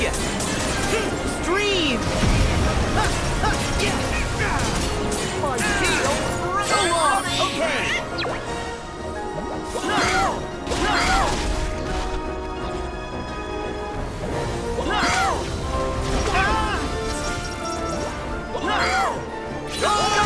you. Stream! My shield! Okay! No! No! No! No!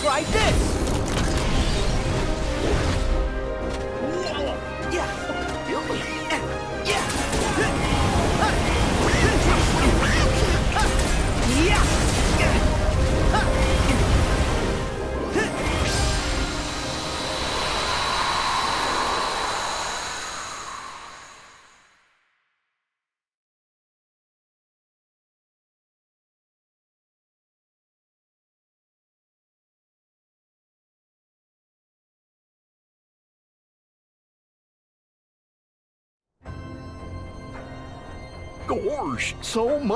Try this! So much.